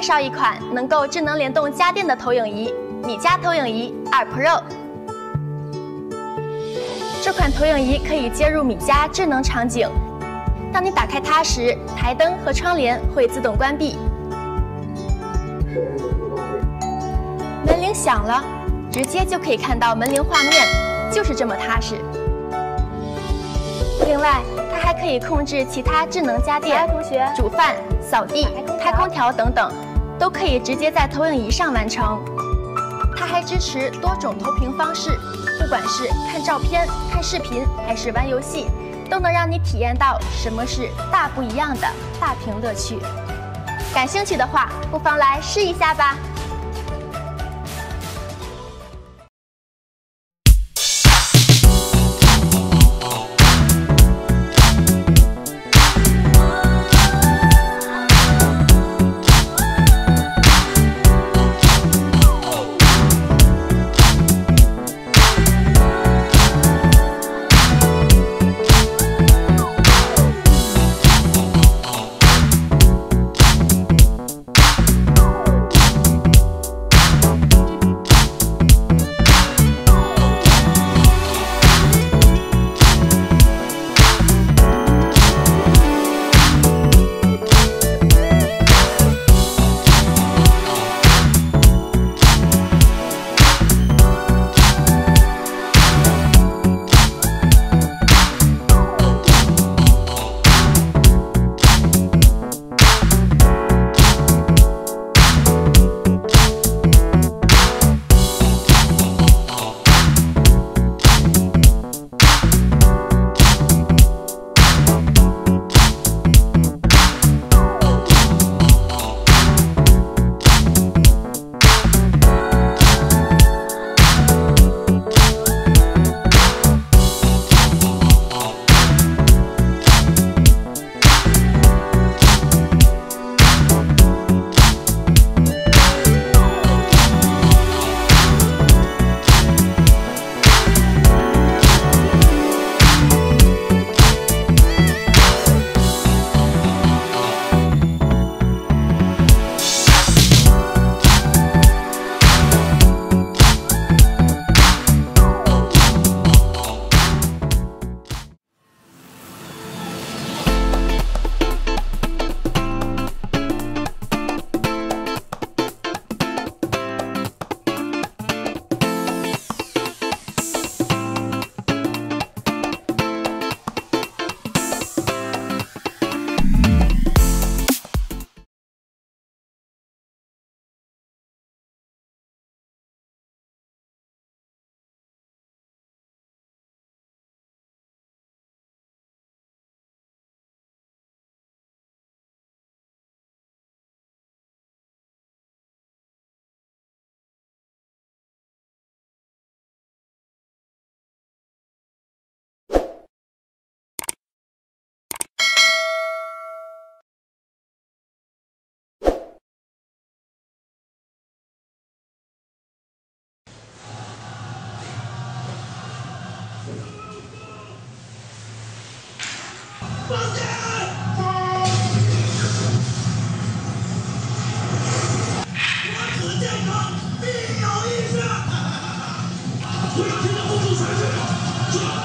绍一款能够智能联动家电的投影仪——米家投影仪二 Pro。这款投影仪可以接入米家智能场景，当你打开它时，台灯和窗帘会自动关闭。门铃响了，直接就可以看到门铃画面，就是这么踏实。另外，它还可以控制其他智能家电，同学煮饭、扫地、开空调等等，都可以直接在投影仪上完成。它还支持多种投屏方式，不管是看照片、看视频，还是玩游戏，都能让你体验到什么是大不一样的大屏乐趣。感兴趣的话，不妨来试一下吧。不要听他不出全是，这